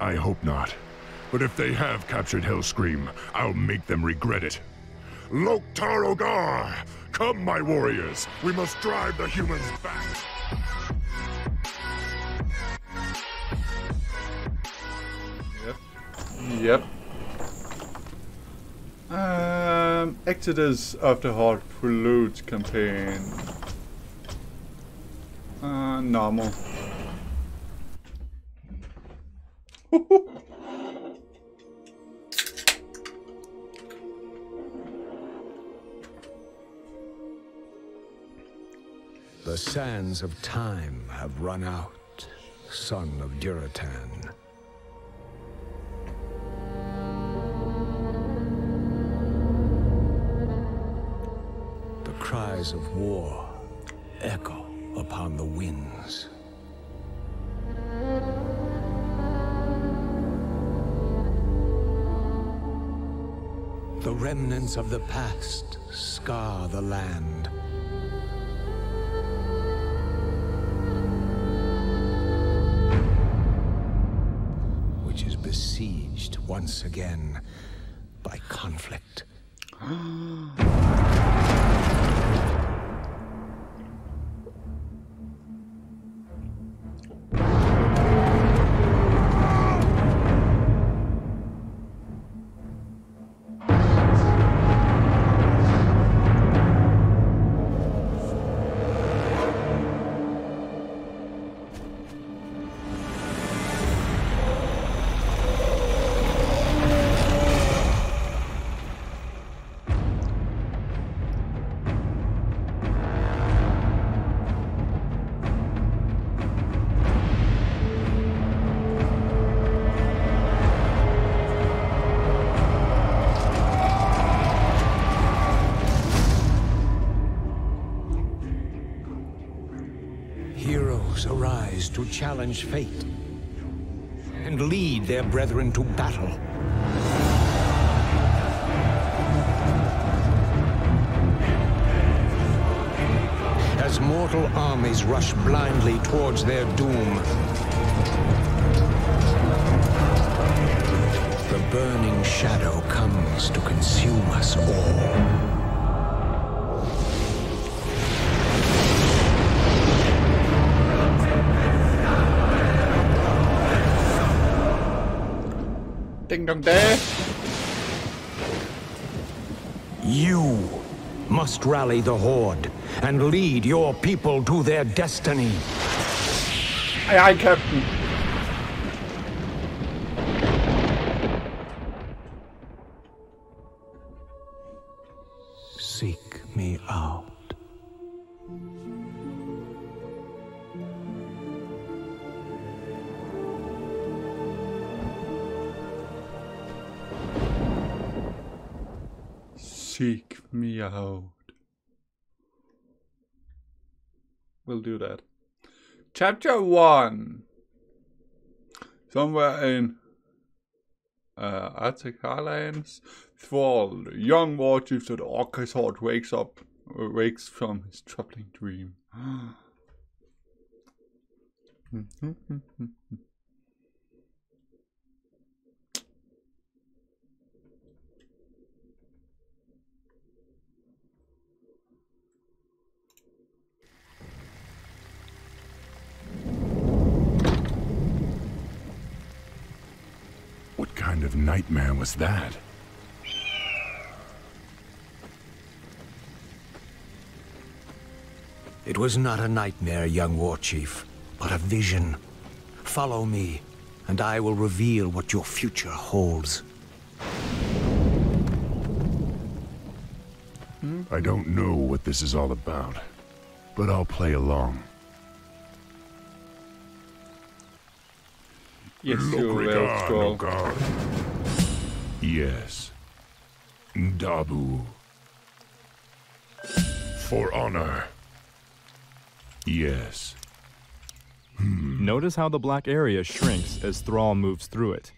I hope not. But if they have captured Hellscream, I'll make them regret it. Loktar Ogar! Come, my warriors! We must drive the humans back! Yep. Yep. Um, Exodus of the Horde Prelude campaign. Uh, normal. The sands of time have run out, son of Durotan. The cries of war echo upon the winds. Remnants of the past scar the land. which is besieged once again challenge fate and lead their brethren to battle. As mortal armies rush blindly towards their doom, the burning shadow comes to consume us all. Ding dong day. You must rally the Horde and lead your people to their destiny. Aye, aye, Captain. Seek me out. We'll do that. Chapter 1. Somewhere in uh, Arathi Highlands, Thrall, the young war chief of the Orcish Horde, wakes up, wakes from his troubling dream. Hmm, hmm, hmm, What kind of nightmare was that? It was not a nightmare, young war chief, but a vision. Follow me, and I will reveal what your future holds. I don't know what this is all about, but I'll play along. Yes, you will, Lokrigar, Thrall. Yes. Dabu. For honor. Yes. Hmm. Notice how the black area shrinks as Thrall moves through it.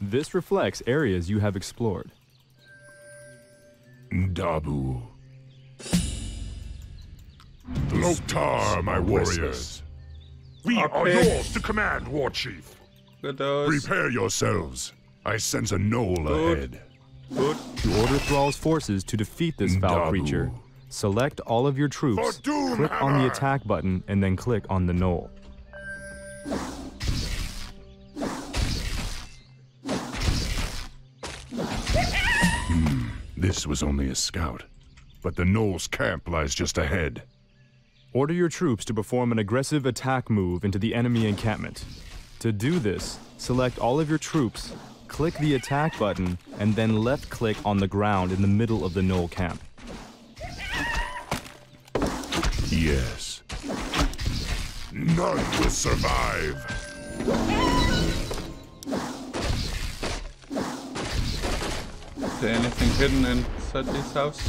This reflects areas you have explored. Dabu. Loktar, my warriors. We are yours to command, War Chief. At those. Prepare yourselves. I sense a gnoll Good. ahead. Good. To order Thrall's forces to defeat this foul Ndabu. creature, select all of your troops, click on the attack button, and then click on the gnoll. Hmm, this was only a scout, but the gnoll's camp lies just ahead. Order your troops to perform an aggressive attack move into the enemy encampment. To do this, select all of your troops, click the attack button, and then left click on the ground in the middle of the gnoll camp. Yes. None will survive. Is there anything hidden inside this house?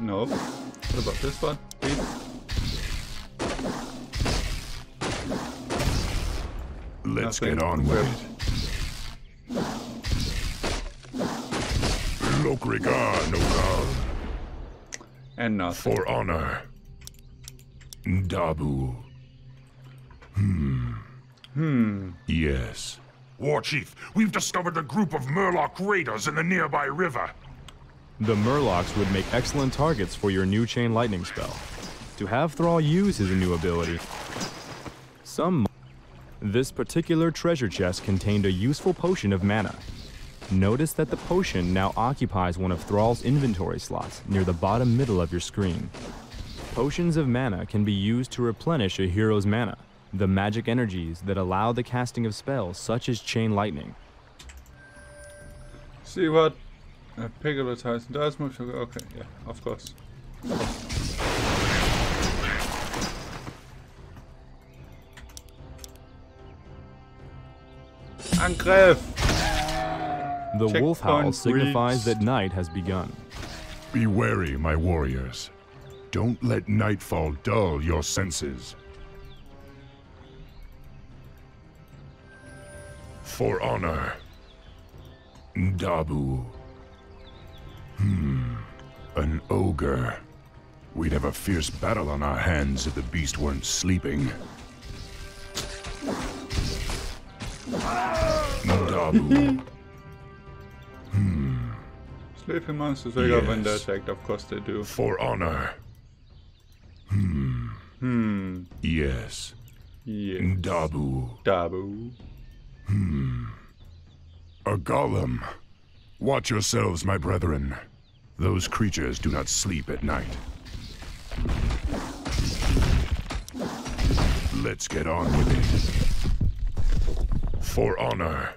No. What about this one? Please? Let's get on with it. Lokrigar no God. And nothing. For honor. Dabu. Hmm. Hmm. Yes. War Chief, we've discovered a group of Murloc raiders in the nearby river. The Murlocs would make excellent targets for your new Chain Lightning spell. To have Thrall use his new ability, some. This particular treasure chest contained a useful potion of mana. Notice that the potion now occupies one of Thrall's inventory slots near the bottom middle of your screen. Potions of mana can be used to replenish a hero's mana, the magic energies that allow the casting of spells such as Chain Lightning. See what a Piccolo Tyson does Okay, yeah, of course. Angriff! The wolf howl signifies reached. that night has begun. Be wary, my warriors. Don't let nightfall dull your senses. For honor. Dabu. Hmm. An ogre. We'd have a fierce battle on our hands if the beast weren't sleeping. Dabu. Sleeping monsters wake up when they're Yes. attacked, of course they do. For honor. Hmm. Hmm. Yes. Yeah. Dabu. Dabu. Hmm. A golem. Watch yourselves, my brethren. Those creatures do not sleep at night. Let's get on with it. For honor.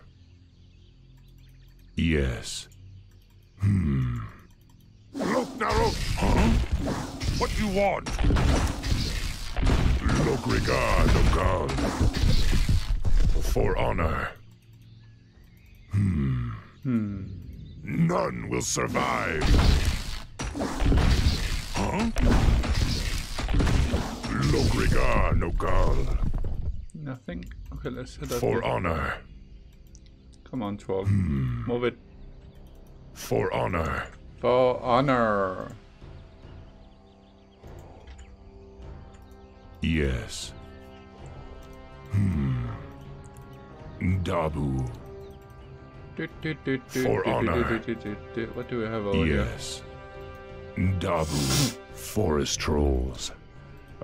Yes. Hmm. Look, Narok! Huh? What do you want? Look, regard, O God. For honor. Hmm. None will survive. Huh? Lokrigar no God. Nothing? Okay, let's that. For bit. honor. Come on, troll. Move it. For honor. For honor. Yes. Hmm. Dabu. For honor. What do we have over here? Yes. Dabu. Forest trolls.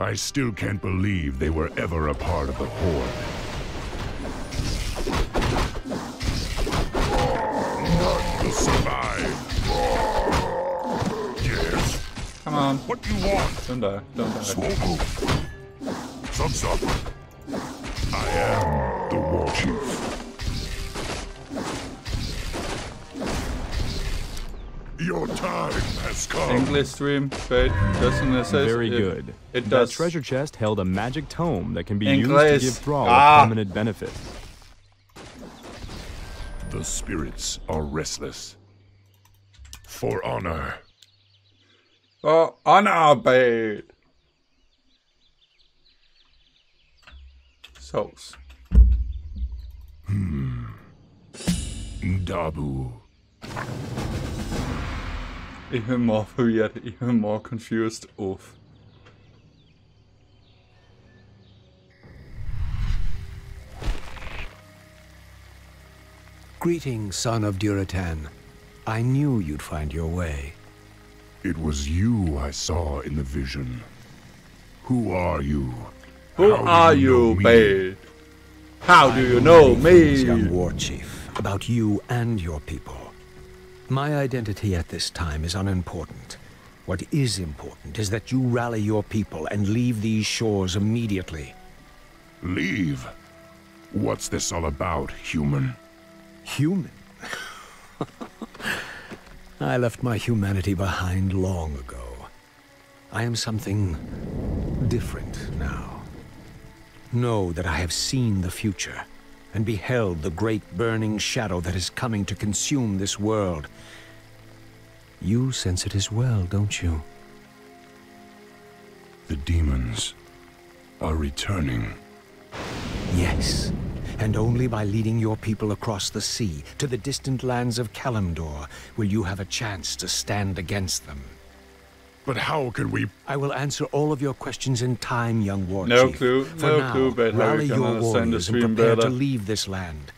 I still can't believe they were ever a part of the Horde. None will survive. Yes. Come on. What do you want? Don't die. Don't die. Swogo. Sup, sup. I am the war chief. Your time has come. English stream. Wait, doesn't it Very it- good. It that does. treasure chest held a magic tome that can be English. used to give Thrall Ah. a permanent benefit. The spirits are restless. For honor. For honor, babe. Souls. Hmm. Dabu. Even more weird, even more confused. Oof. Greetings, son of Durotan. I knew you'd find your way. It was you I saw in the vision. Who are you? Who How are you you, babe? How do I you know know many young me? war chief, about you and your people. My identity at this time is unimportant. What is important is that you rally your people and leave these shores immediately. Leave? What's this all about, human? Human? I left my humanity behind long ago. I am something different now. Know that I have seen the future and beheld the great burning shadow that is coming to consume this world. You sense it as well, don't you? The demons are returning. Yes. And only by leading your people across the sea to the distant lands of Kalimdor will you have a chance to stand against them. But how can we... I will answer all of your questions in time, young war No chief. clue, For no now, clue, but how rally you your understand warriors and stream prepare to leave this land.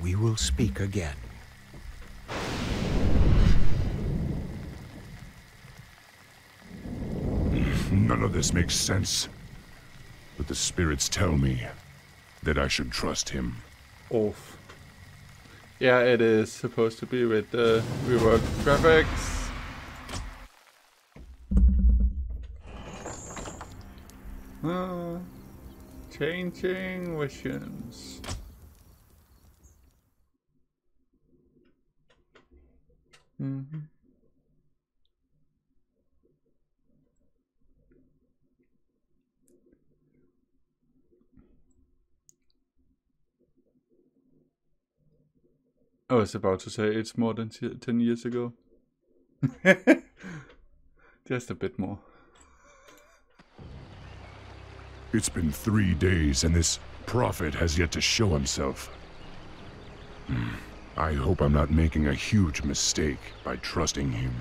We will speak again. None of this makes sense. But the spirits tell me that I should trust him. Oof. Yeah, it is supposed to be with the reworked graphics. Ah, changing visions. Mhm. I was about to say it's more than t- 10 years ago. Just a bit more. It's been three days and this prophet has yet to show himself. Hmm. I hope I'm not making a huge mistake by trusting him.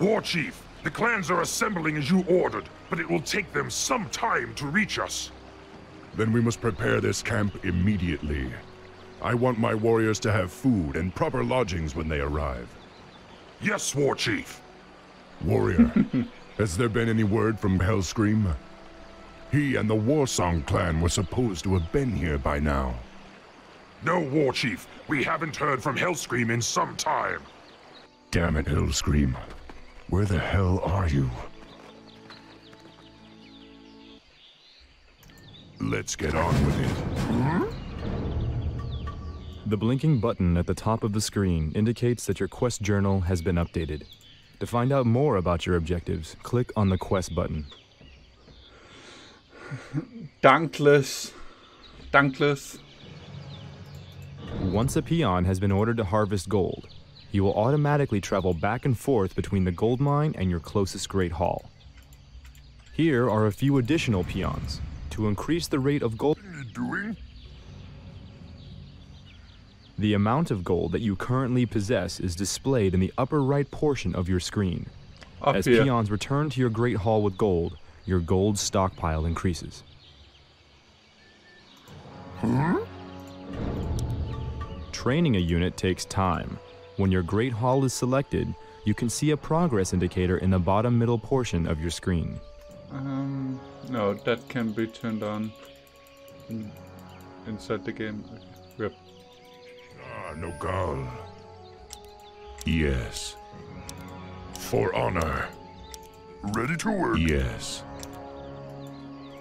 War Chief, the clans are assembling as you ordered, but it will take them some time to reach us. Then we must prepare this camp immediately. I want my warriors to have food and proper lodgings when they arrive. Yes, War Chief. Warrior, has there been any word from Hellscream? He and the Warsong clan were supposed to have been here by now. No, War Chief. We haven't heard from Hellscream in some time. Damn it, Hellscream. Where the hell are you? Let's get on with it. Hmm? The blinking button at the top of the screen indicates that your quest journal has been updated. To find out more about your objectives, click on the quest button. Dankless. Dankless. Once a peon has been ordered to harvest gold, you will automatically travel back and forth between the gold mine and your closest Great Hall. Here are a few additional peons. To increase the rate of gold, What are you doing? the amount of gold that you currently possess is displayed in the upper right portion of your screen. Up As here. peons return to your Great Hall with gold, your gold stockpile increases. Training a unit takes time. When your Great Hall is selected, you can see a progress indicator in the bottom middle portion of your screen. Um, no, that can be turned on in, inside the game. Yep. Ah, Nogal. Yes. For honor. Ready to work. Yes.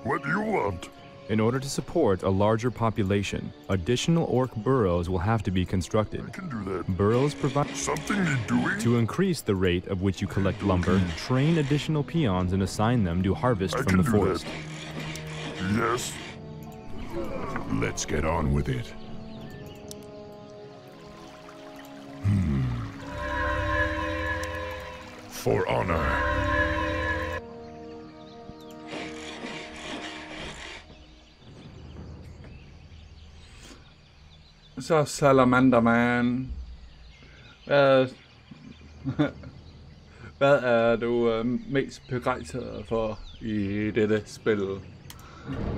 What do you want? In order to support a larger population, additional orc burrows will have to be constructed. I can do that. Burrows provide Something need doing? To increase the rate of which you collect lumber, train additional peons and assign them to harvest I from can the do forest. that. Yes. Let's get on with it. Hmm. For honor. Så Salamander Man. Hvad, hvad er du øh, mest begejstret for i dette spil?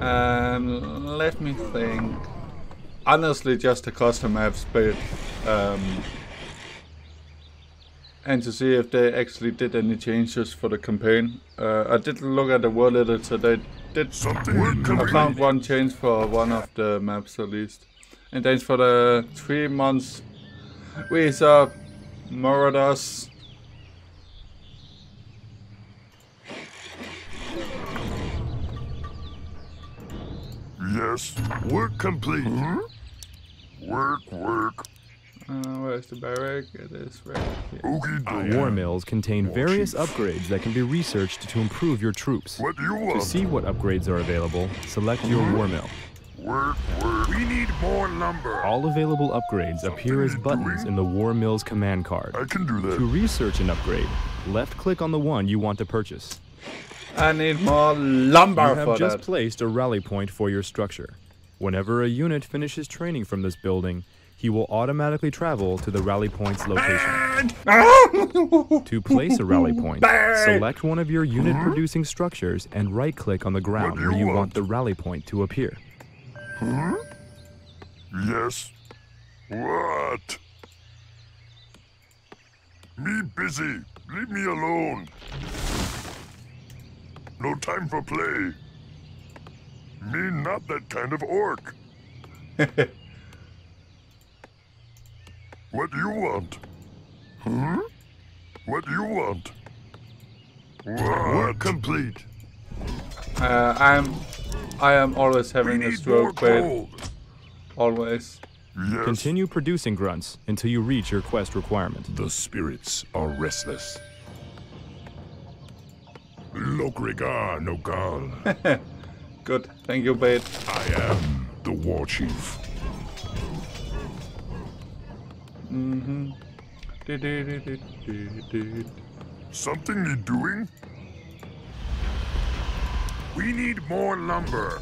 Um, let me think. honestly just to custom maps, but um, and to see if they actually did any changes for the campaign. Uh, I did look at the world editor. They did. Something I found one change for one of the maps at least. And thanks for the three months. We saw Marauders. Yes. Work complete. Work, work. Uh, where's the barrack? It is right here. Okie The dokie. war mills contain various upgrades that can be researched to improve your troops. What do you To see what upgrades are available, select your war mill. Work, work. We need more lumber. All available upgrades appear as buttons in the War Mills command card. I can do To research an upgrade, left click on the one you want to purchase. I need more lumber You have just that. placed a rally point for your structure. Whenever a unit finishes training from this building, he will automatically travel to the rally point's location. to place a rally point, select one of your unit producing structures and right click on the ground do where you you want want? the rally point to appear. Yes. What? Me busy. Leave me alone. No time for play. Me not that kind of orc. what do you want? Hmm? What do you want? What? Work complete. Uh, I'm, I am always having a need more stroke, but always. Yes. Continue producing grunts until you reach your quest requirement. The spirits are restless. Lokrigar Nogal. Good. Thank you, Bait. I am the war chief. Mm-hmm. Something need doing? We need more lumber.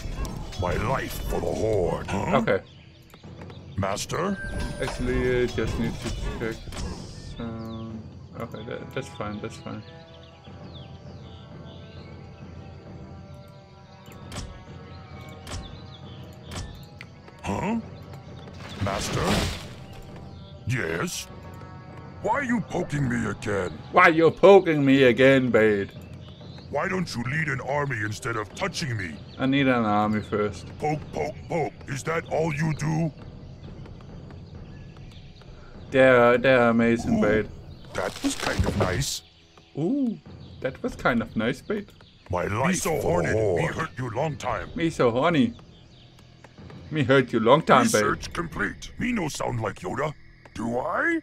My life for the Horde. Huh? Okay. Master? Actually, I just need to check some... Okay, that, that's fine, that's fine. Huh? Master? Yes? Why are you poking me again? Why are you poking me again, Bait? Why don't you lead an army instead of touching me? I need an army first. Poke, poke, poke. Is that all you do? They're, uh, they're amazing, Bait. That was kind of nice. Ooh, that was kind of nice, Bait. My life so horny. Me hurt you long time. Me so horny. Me hurt you long time, Bait. Research complete. Me no sound like Yoda. Do I?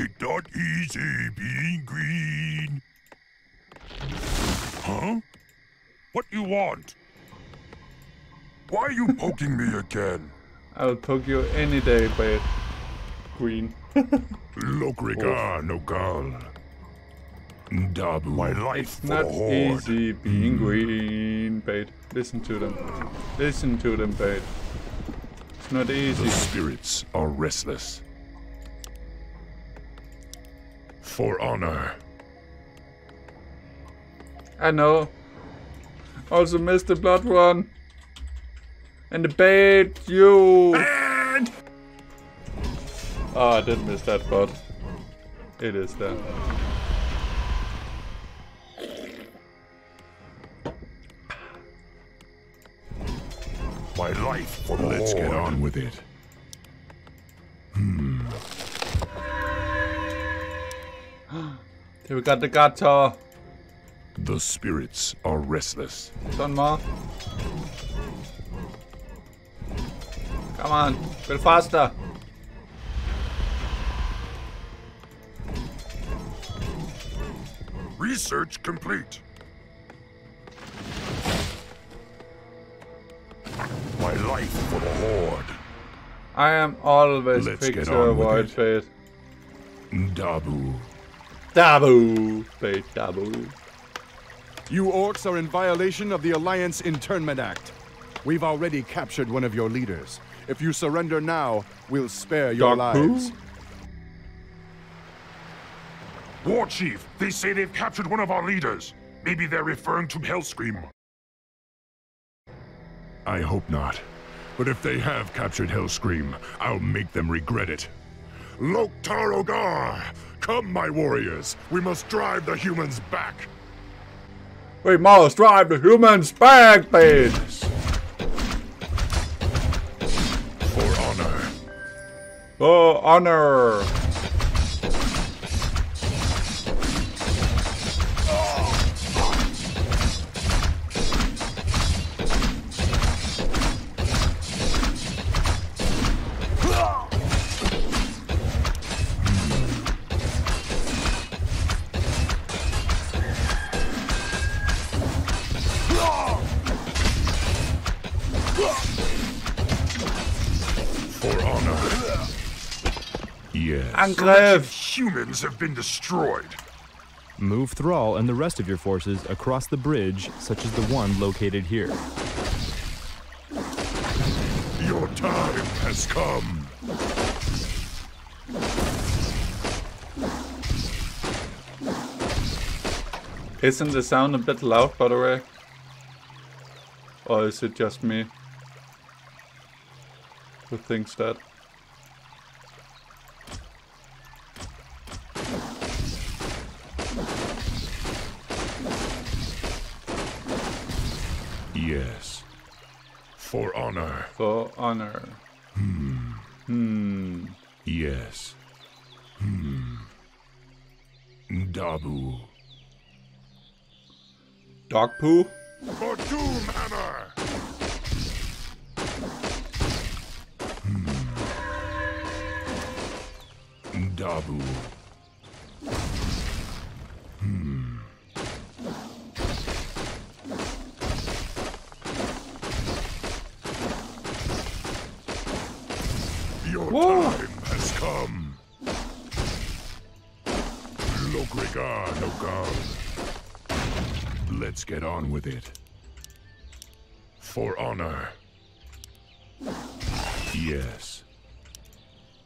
It not easy being green. Huh? What do you want? Why are you poking me again? I'll poke you any day, Bait. Green. Lokrigar Nogal. Dabu. My life It's not the Horde. easy being green, Bait. Listen to them. Listen to them, Bait. It's not The easy. spirits are restless. For honor. I know. Also missed the blood run. And the bait, you. And Oh, I didn't miss that, but it is there. my life for Let's get on with it. Here we got the guitar. The spirits are restless. One more. Come on, bit faster. Research complete. My life for the Horde. I am always Let's quick get to avoid bait. Dabu. Dabu! Bait, dabu. You orcs are in violation of the Alliance Internment Act. We've already captured one of your leaders. If you surrender now, we'll spare your Doc who? lives. War Chief, they say they've captured one of our leaders. Maybe they're referring to Hellscream. I hope not. But if they have captured Hellscream, I'll make them regret it. Loktar Ogar! Come, my warriors! We must drive the humans back! We must drive the humans back, bitch! For honor. For honor! Yes. Angriff! Humans have been destroyed. Move Thrall and the rest of your forces across the bridge, such as the one located here. Your time has come. Isn't the sound a bit loud, by the way? Or is it just me who thinks that? Yes. For honor. For honor. Hmm. Hmm. Yes. Hmm. Dabu. Dog poo? For Doomhammer! Hmm. Dabu. Lokrigar Let's get on with it. For honor. Yes.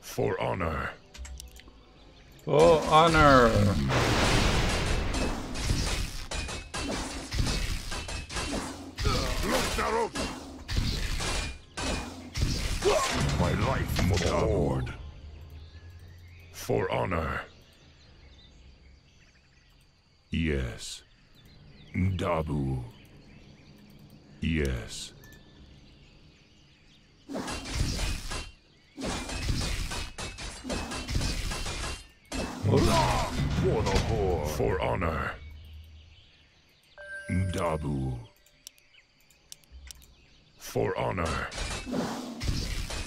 For honor. For honor. My life forward. For honor. Yes. Dabu. Yes. For the whore. For honor. Dabu. For honor.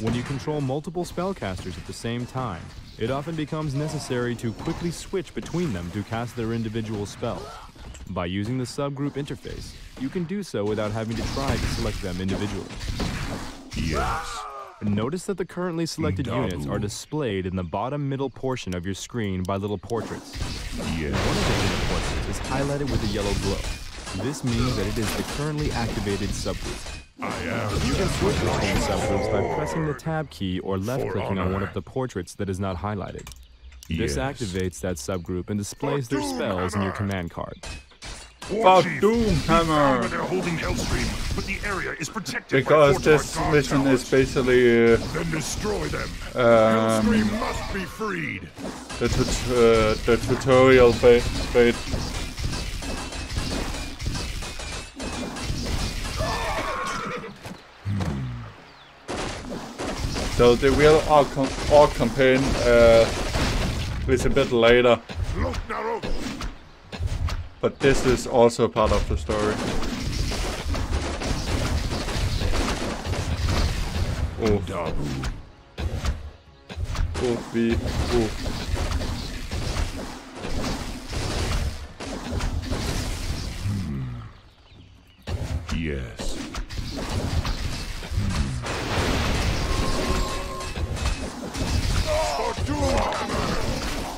When you control multiple spellcasters at the same time, it often becomes necessary to quickly switch between them to cast their individual spell. By using the subgroup interface, you can do so without having to try to select them individually. Yes. Notice that the currently selected units are displayed in the bottom middle portion of your screen by little portraits. Yes. One of the unit portraits is highlighted with a yellow glow. This means that it is the currently activated subgroup. I am. You can switch between subgroups by pressing the tab key or left-clicking on one of the portraits that is not highlighted. This Yes. activates that subgroup and displays their spells in your command card. War For Chief, Doomhammer. we found that They're holding Hellscream, but the area is protected Because this mission towers. is basically uh, Then destroy them. Um, Hellscream must be freed. the, tut- uh, the tutorial bait. bait. So the real all, com- orc campaign uh, is a bit later, but this is also part of the story. Oof, Dabu. oof, we, oof.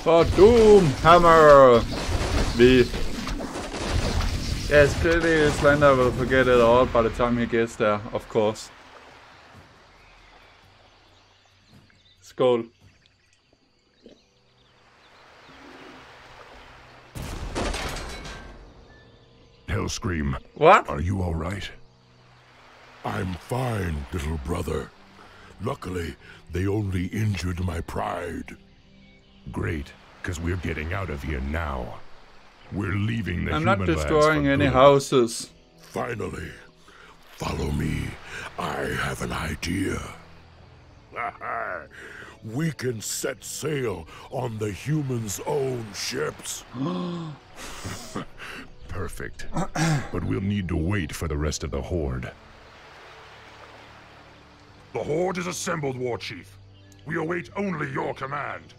For Doomhammer! We... Yes, clearly Slander will forget it all by the time he gets there, of course. Skål. Hellscream, What? are you alright? I'm fine, little brother. Luckily, they only injured my pride. Great, because we're getting out of here now. We're leaving the I'm not destroying any good. houses. Finally, follow me. I have an idea. we can set sail on the humans' own ships. Perfect. but we'll need to wait for the rest of the horde. The Horde is assembled, War Chief. We await only your command.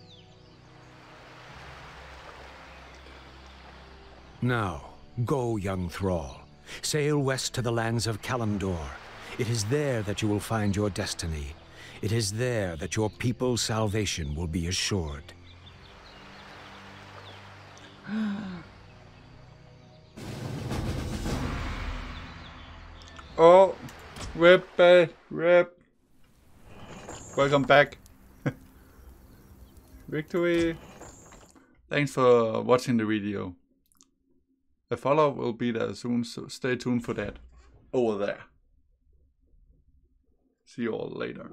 Now, go, young thrall. Sail west to the lands of Kalimdor. It is there that you will find your destiny. It is there that your people's salvation will be assured. Oh, rip, eh, rip. Welcome back. Victory. Thanks for watching the video. A follow-up will be there soon, so stay tuned for that. Over there. See you all later.